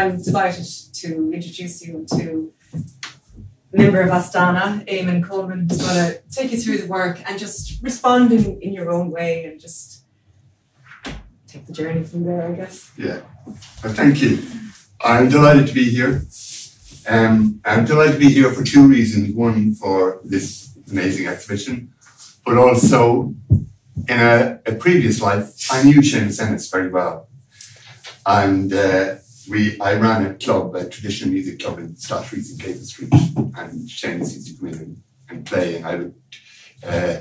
I'm delighted to introduce you to a member of Aosdána, Eamon Colman, who's going to take you through the work and just respond in, in your own way and just take the journey from there, I guess. Yeah, well, thank you. I'm delighted to be here. Um, I'm delighted to be here for two reasons. One, for this amazing exhibition, but also in a, a previous life, I knew Seamus Ennis very well. And uh, we, I ran a club, a traditional music club in Slattery's in Capel Street, and Seamus used to come in and, and play, and I would uh,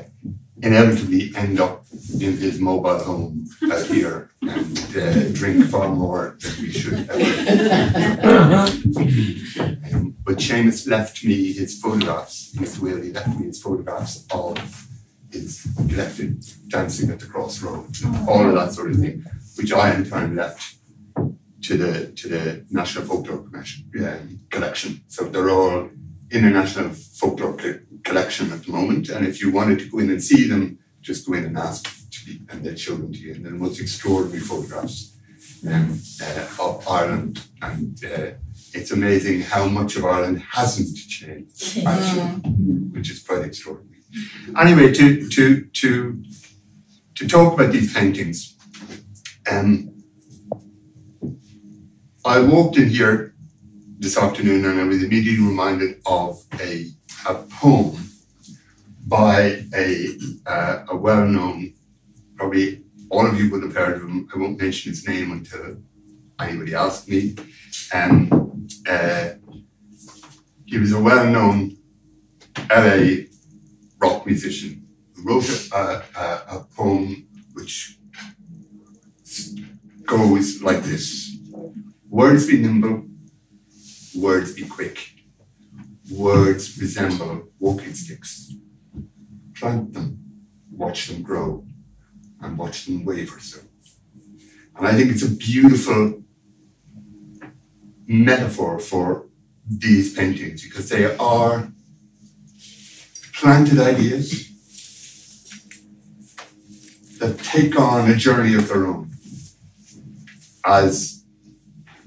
inevitably end up in his mobile home out here and uh, drink far more than we should ever. um, but Seamus left me his photographs in his will. He left me his photographs of his left dancing at the crossroads, all of that sort of thing, which I in turn left to the to the National Folklore um, Collection. So they're all in the National Folklore Collection at the moment. And if you wanted to go in and see them, just go in and ask to be, and they'd show them to you. And they're the most extraordinary photographs um, uh, of Ireland. And uh, it's amazing how much of Ireland hasn't changed, actually, which is quite extraordinary. Anyway, to to to to talk about these paintings, um, I walked in here this afternoon and I was immediately reminded of a, a poem by a, uh, a well-known, probably all of you would have heard of him. I won't mention his name until anybody asks me. Um, uh, he was a well-known LA rock musician who wrote a, a, a poem which goes like this. Words be nimble, words be quick. Words resemble walking sticks. Plant them, watch them grow, and watch them waver so. And I think it's a beautiful metaphor for these paintings because they are planted ideas that take on a journey of their own as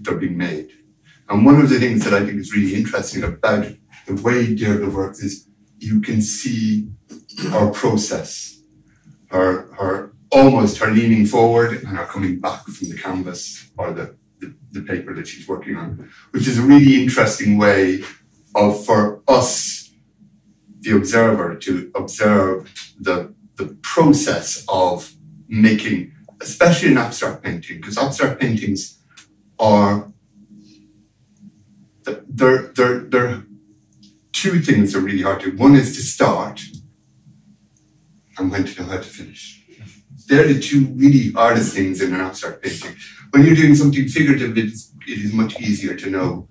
they're being made. And one of the things that I think is really interesting about the way Deirdre works is you can see her process, her, her almost her leaning forward and her coming back from the canvas or the, the, the paper that she's working on, which is a really interesting way of for us, the observer, to observe the, the process of making, especially in abstract painting, because abstract paintings are there, there, there are two things that are really hard to do. One is to start and when to know how to finish. They're the two really hardest things in an abstract painting. When you're doing something figurative, it is, it is much easier to know,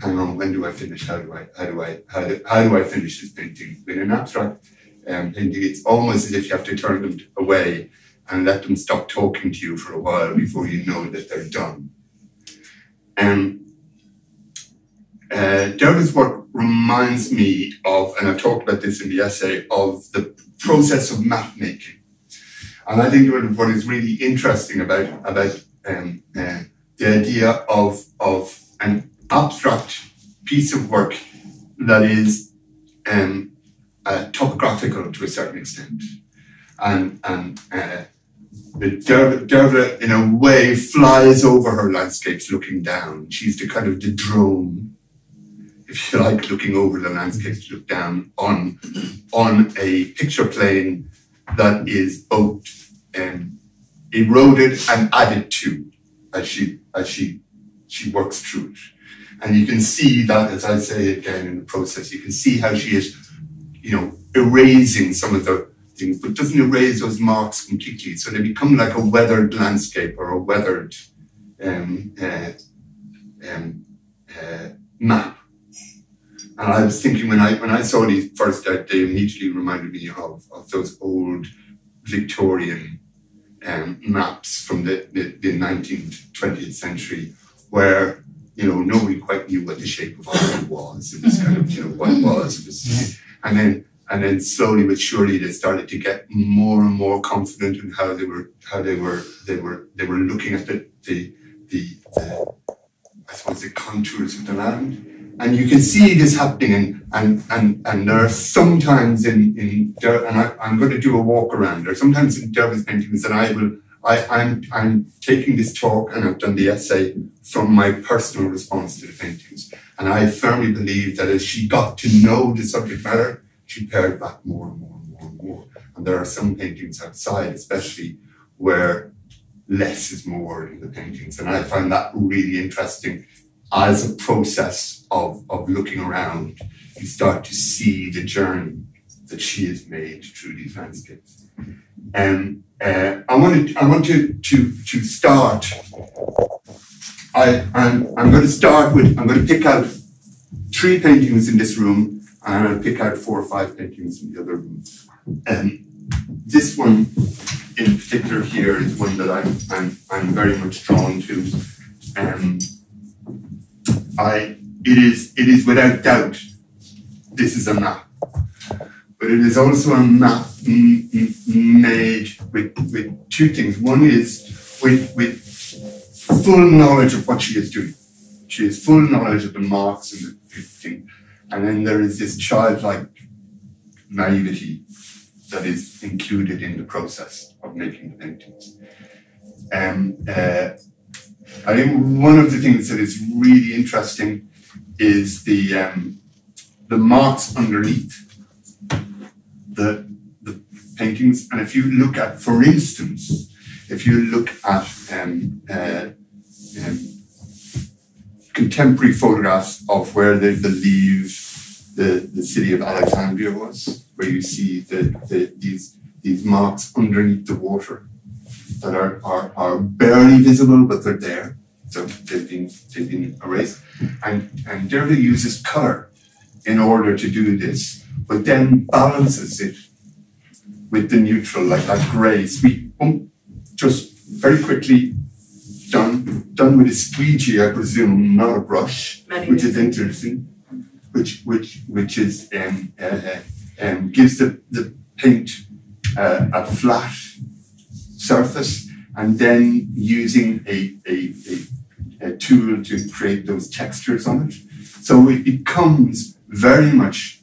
hang on, when do I finish? How do I, how do I, how do, how do I finish this painting? In an abstract um, painting, it's almost as if you have to turn them away and let them stop talking to you for a while before you know that they're done. Um, uh, Deirdre's work reminds me of, and I've talked about this in the essay, of the process of map making. And I think what is really interesting about, about um, uh, the idea of, of an abstract piece of work that is um, uh, topographical to a certain extent. And, and uh, Deirdre, in a way, flies over her landscapes looking down. She's the kind of the drone if you like, looking over the landscapes to look down on, on a picture plane that is both um, eroded and added to as she, as she, she works through it. And you can see that, as I say again in the process, you can see how she is, you know, erasing some of the things, but doesn't erase those marks completely. So they become like a weathered landscape or a weathered um, uh, um, uh, map. And I was thinking when I when I saw these first out, they immediately reminded me of, of those old Victorian um, maps from the, the, the 19th, 20th century, where you know nobody quite knew what the shape of Ireland was. It was kind of you know what it was. It was, and then and then slowly but surely they started to get more and more confident in how they were how they were they were they were looking at the the the, the I suppose the contours of the land. And you can see this happening, and and and, and there are sometimes in in Der- and I, I'm going to do a walk around. There sometimes in Derval's paintings that I will I, I'm I'm taking this talk and I've done the essay from my personal response to the paintings. And I firmly believe that as she got to know the subject matter, she pared back more and more and more and more. And there are some paintings outside, especially where less is more in the paintings. And I find that really interesting as a process of, of looking around. You start to see the journey that she has made through these landscapes. And uh, I wanted, I want to to to start. I I'm, I'm going to start with I'm going to pick out three paintings in this room, I'm going to pick out four or five paintings in the other room. And this one in particular here is one that I'm I'm I'm very much drawn to. Um, I it is it is without doubt this is a map, but it is also a map made with with two things. One is with with full knowledge of what she is doing. She has full knowledge of the marks and the thing, and then there is this childlike naivety that is included in the process of making the paintings. Um, uh, I think one of the things that is really interesting is the um, the marks underneath the the paintings, and if you look at, for instance, if you look at um, uh, um, contemporary photographs of where they believe the, the city of Alexandria was, where you see the, the these these marks underneath the water that are, are, are barely visible, but they're there. So they've been they've been erased. And and Derval uses colour in order to do this, but then balances it with the neutral, like that grey, sweet, um, just very quickly done, done with a squeegee, I presume, not a brush, Many which is interesting, which which which is um, uh, uh, um, gives the the paint uh, a flat surface, and then using a, a, a, a tool to create those textures on it. So it becomes very much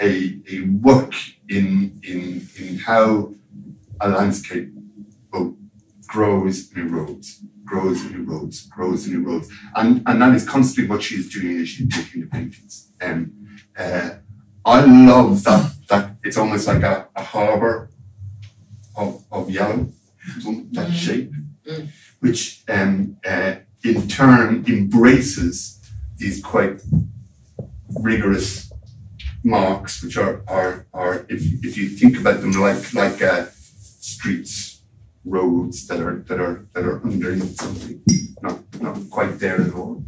a, a work in, in, in how a landscape both grows and erodes, grows and erodes, grows and erodes. And, and that is constantly what she is doing as she's making the paintings. Um, uh, I love that, that it's almost like a, a harbour of, of yellow, that shape, Mm. which um, uh, in turn embraces these quite rigorous marks, which are, are, are if, if you think about them like, like uh, streets, roads that are, that are, that are underneath something, not, not quite there at all.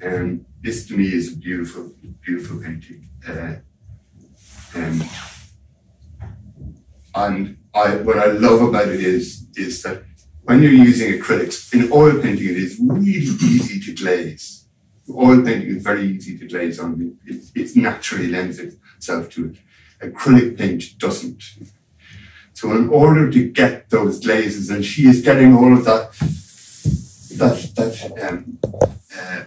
And this to me is a beautiful, beautiful painting. Uh, um, and I, what I love about it is, is that when you're using acrylics, in oil painting, it is really easy to glaze. Oil painting is very easy to glaze on. It, it, it naturally lends itself to it. Acrylic paint doesn't. So in order to get those glazes, and she is getting all of that, that, that um, uh,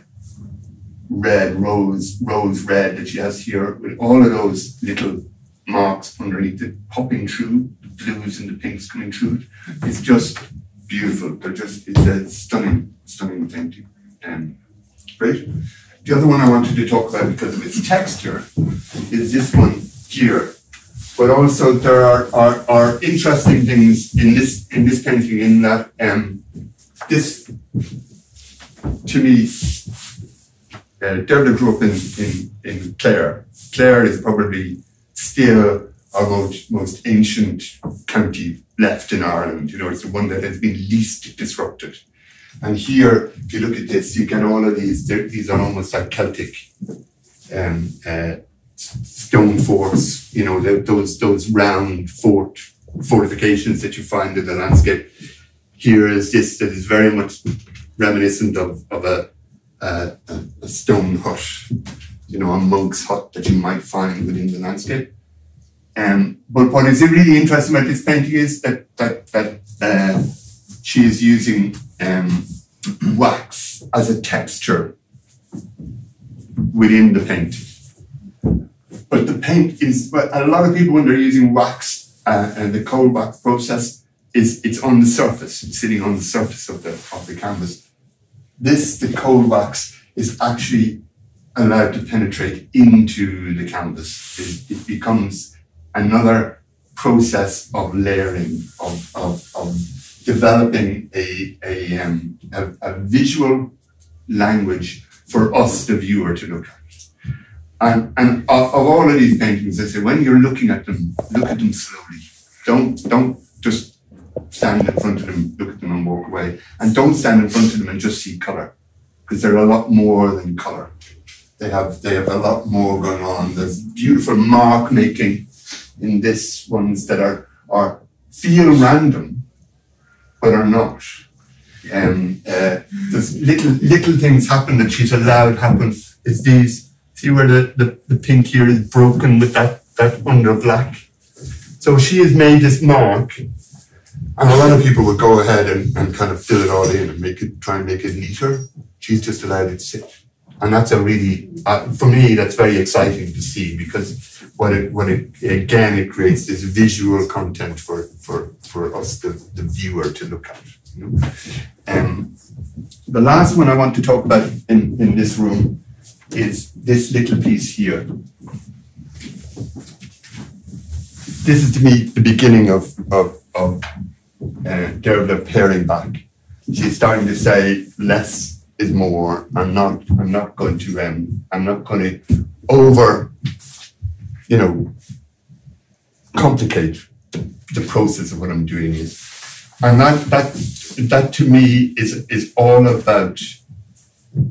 red, rose, rose red that she has here, with all of those little marks underneath it popping through, the blues and the pinks coming through. It's just beautiful. They're just it's a stunning, stunning painting. Um, great. The other one I wanted to talk about because of its texture is this one here. But also there are, are, are interesting things in this in this painting in that um, this to me uh, Derval grew up in, in, in Clare. Clare is probably still our most, most ancient county left in Ireland. You know, it's the one that has been least disrupted. And here, if you look at this, you get all of these, these are almost like Celtic um, uh, stone forts, you know, the, those, those round fort fortifications that you find in the landscape. Here is this that is very much reminiscent of, of a, a, a stone hut, you know, a monk's hut that you might find within the landscape. Um, but what is really interesting about this painting is that that that uh, she is using um, wax as a texture within the paint. But the paint is, but a lot of people when they're using wax uh, and the cold wax process is it's on the surface, sitting on the surface of the of the canvas. This, the cold wax, is actually allowed to penetrate into the canvas. It, it becomes another process of layering, of, of, of developing a, a, um, a, a visual language for us, the viewer, to look at. And, and of, of all of these paintings, I say, when you're looking at them, look at them slowly. Don't, don't just stand in front of them, look at them and walk away. And don't stand in front of them and just see colour, because they're a lot more than colour. They have, they have a lot more going on. There's beautiful mark making in this ones that are, are feel random, but are not. Um, uh, there's little little things happen that she's allowed happen. It's these see where the, the, the pink here is broken with that, that under black. So she has made this mark, and a lot of people would go ahead and, and kind of fill it all in and make it try and make it neater. She's just allowed it to sit. And that's a really, uh, for me, that's very exciting to see because what it, what it, again, it creates this visual content for, for, for us, the, the viewer, to look at. You know? um, the last one I want to talk about in, in this room is this little piece here. This is to me the beginning of, of, of uh, Dervla paring back. She's starting to say less is more. I'm not I'm not going to um I'm not going to over you know complicate the, process of what I'm doing is and that that that to me is is all about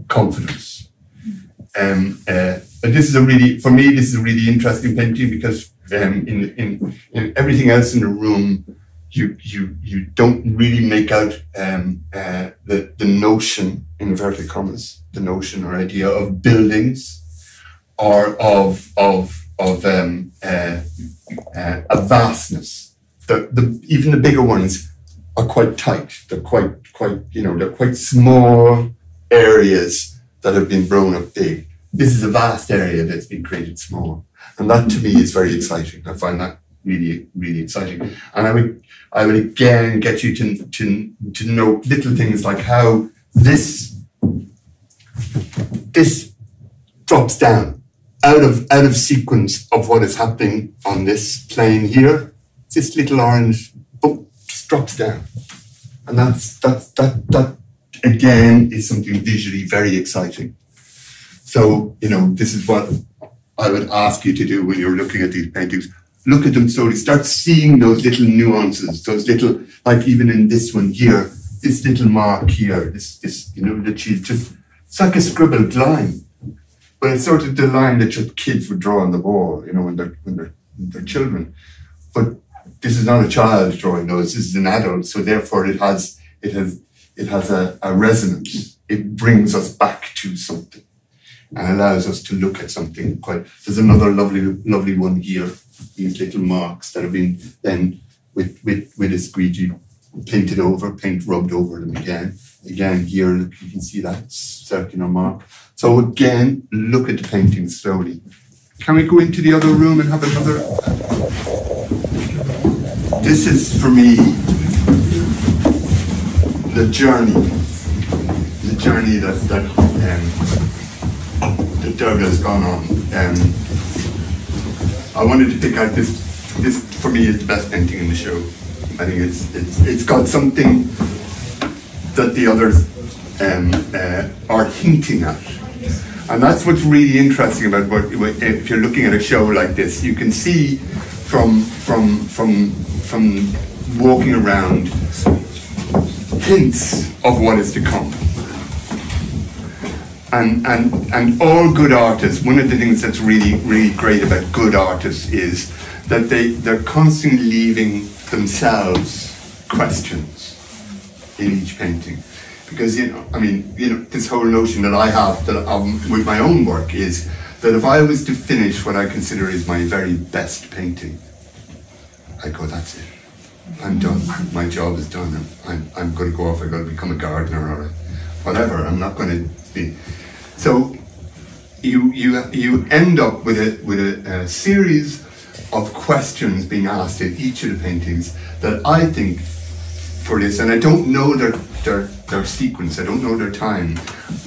confidence. Um, uh, but this is a really for me this is a really interesting painting because um, in, in in everything else in the room you you you don't really make out um, uh, the the notion in inverted commas the notion or idea of buildings or of of of um, uh, uh, a vastness. The, the even the bigger ones are quite tight. They're quite quite you know they're quite small areas that have been grown up big. This is a vast area that's been created small, and that to me is very exciting. I find that really really exciting, and I would I would again get you to to to know little things like how this this drops down out of out of sequence of what is happening on this plane here. This little orange book drops down, and that's that's that that again is something visually very exciting. So you know this is what I would ask you to do when you're looking at these paintings. Look at them slowly. Start seeing those little nuances, those little like even in this one here, this little mark here, this this you know that she's just it's like a scribbled line but it's sort of the line that your kids would draw on the wall, you know, when they're when they're, when they're children. But this is not a child drawing those; this is an adult. So therefore, it has it has it has a, a resonance. It brings us back to something and allows us to look at something. Quite. There's another lovely lovely one here. These little marks that have been then with with with a squeegee painted over, paint rubbed over them again. Again, here you can see that circular mark. So again, look at the painting slowly. Can we go into the other room and have another? This is for me the journey, the journey that that um, that Doug has gone on. Um, I wanted to pick out this. This for me is the best painting in the show. I think it's it's it's got something that the others um, uh, are hinting at. And that's what's really interesting about what, if you're looking at a show like this, you can see from from from from walking around hints of what is to come. And and and all good artists, one of the things that's really really great about good artists is that they they're constantly leaving themselves questions in each painting because you know, I mean, you know, this whole notion that I have that um, with my own work is that if I was to finish what I consider is my very best painting, I go, that's it. I'm done. My job is done. I'm, I'm going to go off. I'm going to become a gardener or whatever. I'm not going to be. So you you you end up with a with a, a series of questions being asked in each of the paintings that I think for this, and I don't know their their their sequence, I don't know their time.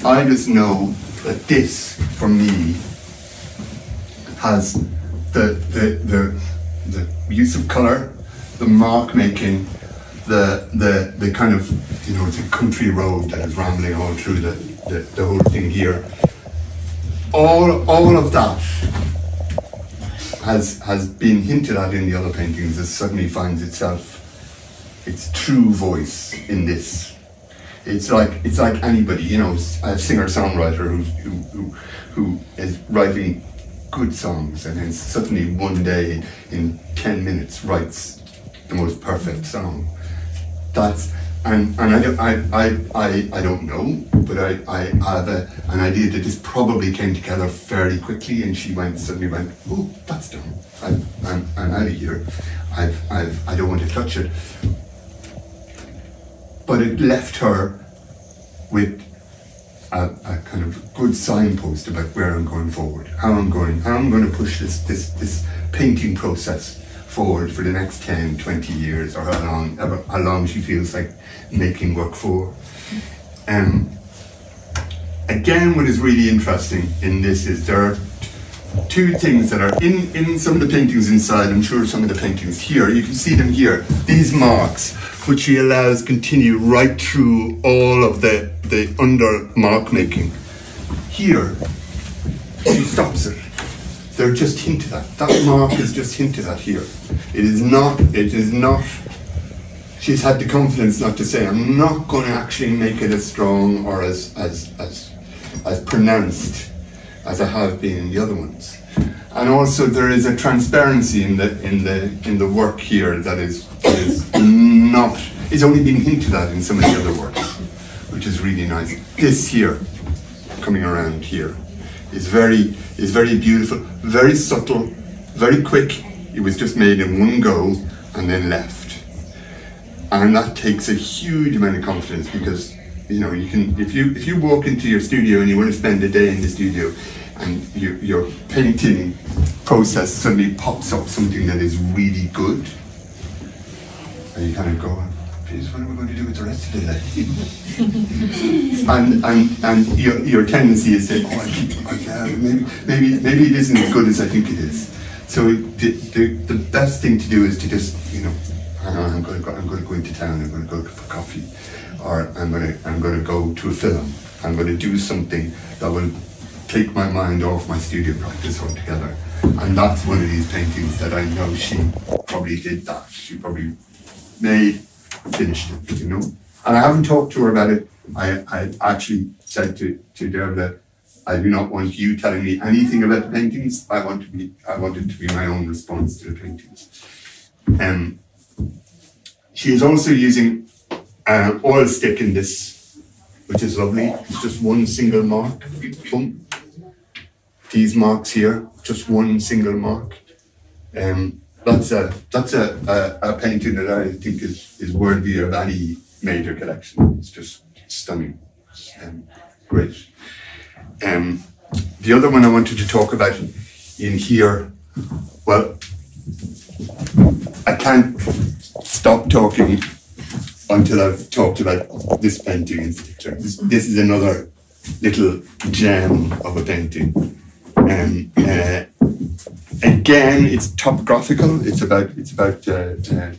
I just know that this, for me, has the the the, the use of colour, the mark making, the the the kind of you know it's a country road that is rambling all through the, the, the whole thing here. All all of that has has been hinted at in the other paintings. It suddenly finds itself its true voice in this. It's like it's like anybody, you know, a singer songwriter who, who who is writing good songs and then suddenly one day in ten minutes writes the most perfect song. That's and and I don't I, I, I, I don't know, but I, I have a, an idea that this probably came together fairly quickly and she went suddenly went, Oh, that's done. I'm I'm, I'm out of here. I've I've I don't want to touch it. But it left her with a, a kind of good signpost about where I'm going forward, how I'm going, how I'm going to push this this this painting process for the next 10, 20 years, or how long how long she feels like making work for. Um, again, what is really interesting in this is there are two things that are in, in some of the paintings inside, I'm sure some of the paintings here, you can see them here, these marks, which she allows continue right through all of the, the under mark making. Here, she stops it. They're just hinted at. That mark is just hinted at here. It is not, it is not, she's had the confidence not to say, I'm not going to actually make it as strong or as, as, as, as pronounced as I have been in the other ones. And also there is a transparency in the in the in the work here that is is not it's only being hinted at in some of the other works, which is really nice. This here, coming around here, is very is very beautiful, very subtle, very quick. It was just made in one go and then left. And that takes a huge amount of confidence because you know you can if you if you walk into your studio and you want to spend a day in the studio and you, your painting process suddenly pops up something that is really good and you kind of go geez, what are we going to do with the rest of the day and and and your, your tendency is to oh I keep oh, yeah, maybe maybe maybe it isn't as good as I think it is so the, the, the best thing to do is to just you know hang on I'm going to go, I'm going to go into town I'm going to go for coffee or I'm going to I'm going to go to a film I'm going to do something that will take my mind off my studio practice altogether. And that's one of these paintings that I know she probably did that. She probably made, finished it, you know. And I haven't talked to her about it. I, I actually said to, to Derv that I do not want you telling me anything about the paintings. I want to be I want it to be my own response to the paintings. Um, she is also using an oil stick in this, which is lovely. It's just one single mark. Boom these marks here, just one single mark. Um, that's a that's a, a, a, painting that I think is, is worthy of any major collection. It's just stunning, um, great. Um, the other one I wanted to talk about in here, well, I can't stop talking until I've talked about this painting in particular. This, this is another little gem of a painting. Um, uh, again, it's topographical. It's about it's about uh, uh,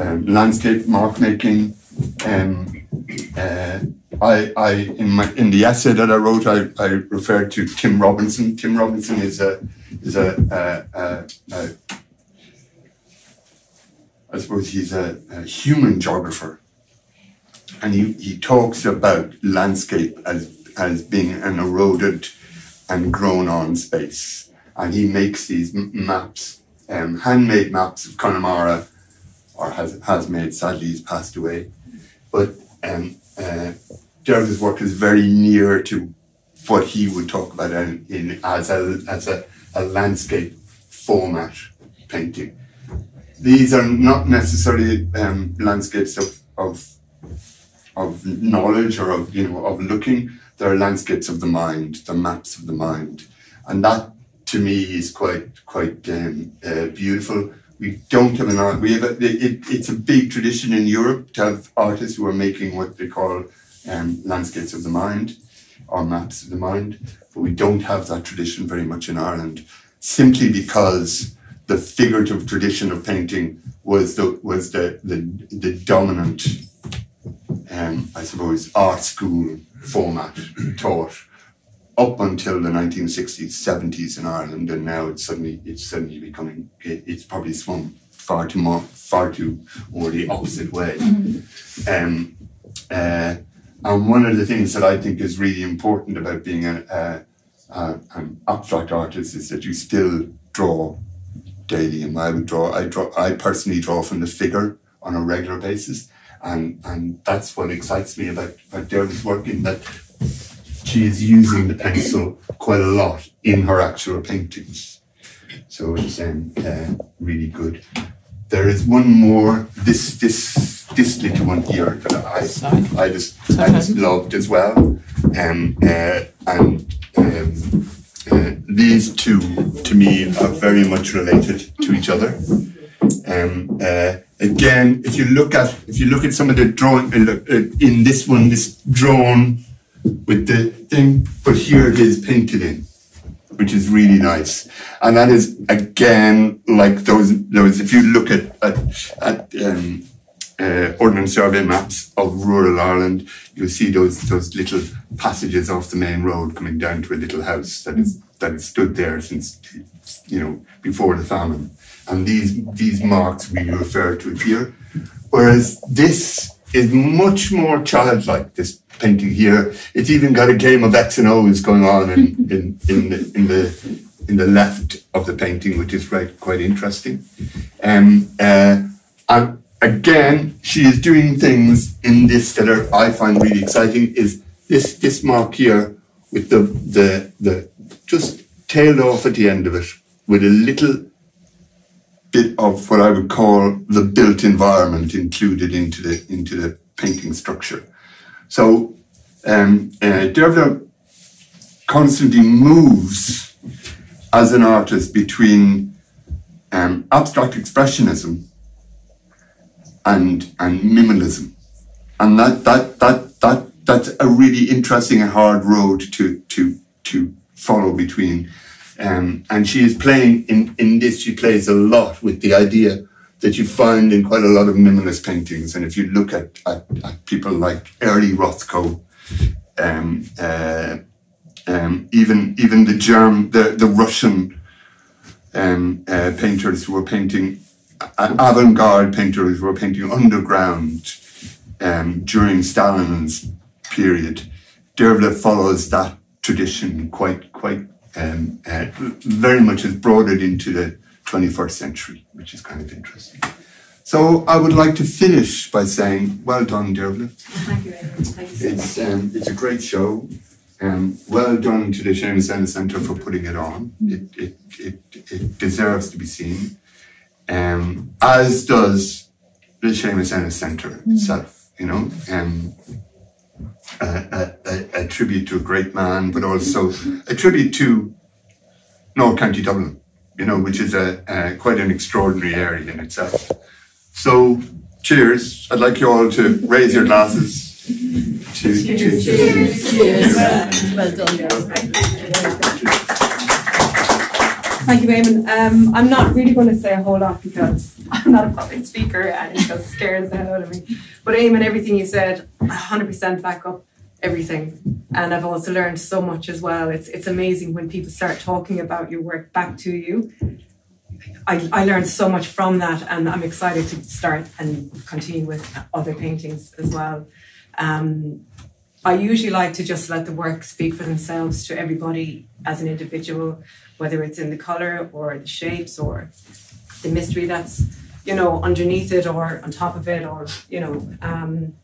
um, landscape mark making. Um, uh, I, I in my in the essay that I wrote, I, I referred to Tim Robinson. Tim Robinson is a is a, a, a, a I suppose he's a, a human geographer, and he, he talks about landscape as as being an eroded and grown on space. And he makes these maps, um, handmade maps of Connemara, or has, has made, sadly he's passed away. But um, uh, work is very near to what he would talk about in, in as, a, as a, a landscape format painting. These are not necessarily um, landscapes of, of of knowledge or of you know of looking. They're landscapes of the mind, they're maps of the mind, and that to me is quite quite um, uh, beautiful. We don't have an art. We have a, it, it's a big tradition in Europe to have artists who are making what they call um, landscapes of the mind or maps of the mind, but we don't have that tradition very much in Ireland, simply because the figurative tradition of painting was the was the the, the dominant, um, I suppose, art school format taught up until the 1960s, 70s in Ireland, and now it's suddenly it's suddenly becoming it, it's probably swung far too more far too or the opposite way. Um, uh, and one of the things that I think is really important about being a, a, a, an abstract artist is that you still draw daily, and I would draw. I draw. I personally draw from the figure on a regular basis, and and that's what excites me about about Derval's work in that she is using the pencil quite a lot in her actual paintings. So it's um, uh, really good. There is one more. This this this little one here that I I just I just loved as well. Um, uh, and um, uh, these two to me are very much related to each other. Um, uh, again, if you look at if you look at some of the drawing uh, uh, in this one, this drawn with the thing, but here it is painted in, which is really nice. And that is again like those those. If you look at at, at um, uh, ordnance survey maps of rural Ireland, you'll see those those little passages off the main road coming down to a little house that is that has stood there since you know before the famine. And these these marks we refer to here, whereas this is much more childlike. This painting here, it's even got a game of X and O's going on in in, in the in the in the left of the painting, which is quite quite interesting. Um, uh, and again, she is doing things in this that are I find really exciting. Is this this mark here with the the the just tailed off at the end of it with a little bit of what I would call the built environment included into the into the painting structure. So um, uh, Dervla constantly moves as an artist between um, abstract expressionism and and minimalism, and that that that that that's a really interesting and hard road to to to follow between. Um, and she is playing in in this. She plays a lot with the idea that you find in quite a lot of minimalist paintings. And if you look at, at, at people like early Rothko, um, uh, um, even even the German, the the Russian um, uh, painters who were painting uh, avant-garde painters who were painting underground um, during Stalin's period. Dervla follows that tradition quite quite um, uh, very much has brought it into the 21st century, which is kind of interesting. So I would like to finish by saying, well done, Dervla. Thank you, Edward. Thank you It's um, it's a great show. Um, well done to the Seamus Ennis Centre for putting it on. It, it, it, it deserves to be seen, um, as does the Seamus Ennis Centre itself. You know, um, a, a, a, a tribute to a great man, but also a tribute to North County Dublin. You know, which is a, a quite an extraordinary area in itself. So, cheers! I'd like you all to raise your glasses. To, to, Cheers. Well done. Thank you, Eamon. Um, I'm not really going to say a whole lot because I'm not a public speaker and it just scares the hell out of me. But Eamon, everything you said, 100% back up everything. And I've also learned so much as well. It's it's amazing when people start talking about your work back to you. I, I learned so much from that, and I'm excited to start and continue with other paintings as well. Um, I usually like to just let the work speak for themselves to everybody as an individual, whether it's in the color or the shapes or the mystery that's you know underneath it or on top of it or you know. Um,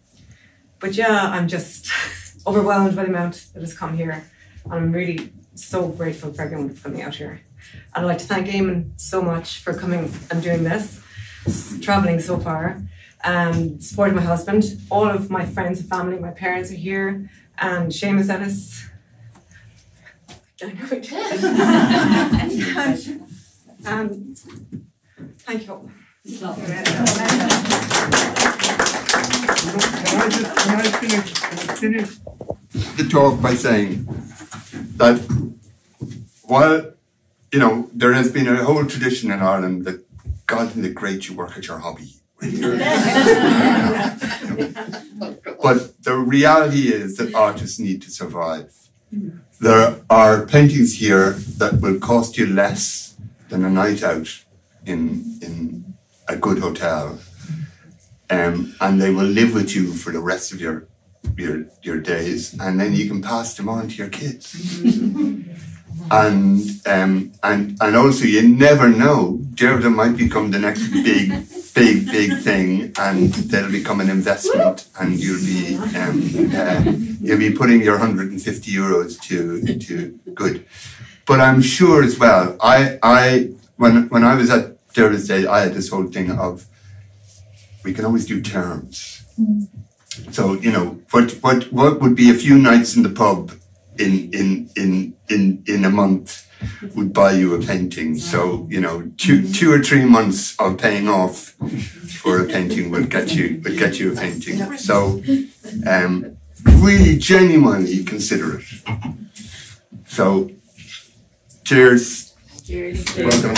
but yeah, I'm just overwhelmed by the amount that has come here. And i'm really so grateful for everyone for coming out here. And I'd like to thank Eamon so much for coming and doing this, traveling so far. um, support of my husband. All of my friends and family, my parents are here, and Seamus Ennis. I know it. um, thank you all. Can I just, can I finish, finish the talk by saying that while, you know, there has been a whole tradition in Ireland that God and the great you work at your hobby. But the reality is that artists need to survive. There are paintings here that will cost you less than a night out in, in a good hotel um, and they will live with you for the rest of your your your days, and then you can pass them on to your kids. and um, and and also, you never know. Geraldine might become the next big, big, big thing, and they'll become an investment, and you'll be um, uh, you'll be putting your hundred and fifty euros to to good. But I'm sure as well. I I when when I was at Gerald's Day, I had this whole thing of we can always do terms. So you know, what what what would be a few nights in the pub in in in in in a month would buy you a painting. So you know, two two or three months of paying off for a painting will get you will get you a painting. So um, really genuinely consider it. So cheers. Welcome.